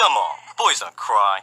Come on, boys don't cry.